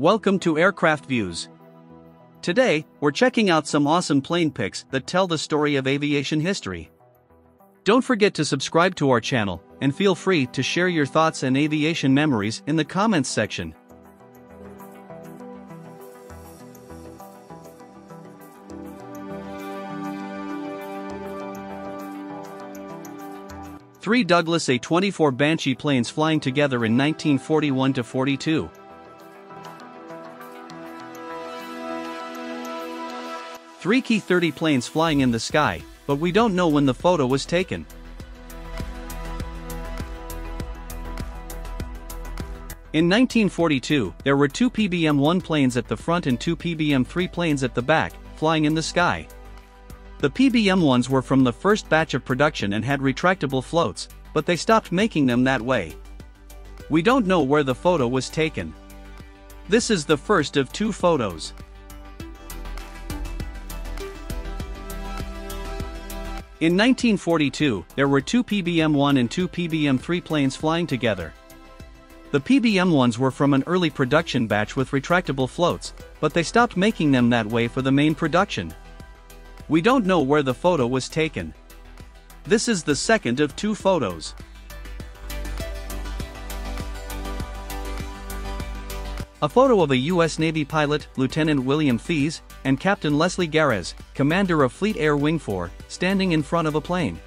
Welcome to Aircraft Views. Today, we're checking out some awesome plane pics that tell the story of aviation history. Don't forget to subscribe to our channel, and feel free to share your thoughts and aviation memories in the comments section. Three Douglas A-24 Banshee planes flying together in 1941 Three Ki-30 planes flying in the sky, but we don't know when the photo was taken. In 1942, there were two PBM-1 planes at the front and two PBM-3 planes at the back, flying in the sky. The PBM-1s were from the first batch of production and had retractable floats, but they stopped making them that way. We don't know where the photo was taken. This is the first of two photos. In 1942, there were two PBM-1 and two PBM-3 planes flying together. The PBM-1s were from an early production batch with retractable floats, but they stopped making them that way for the main production. We don't know where the photo was taken. This is the second of two photos. A photo of a U.S. Navy pilot, Lieutenant William Thies, and Captain Leslie Gehres, commander of Fleet Air Wing 4, standing in front of a plane.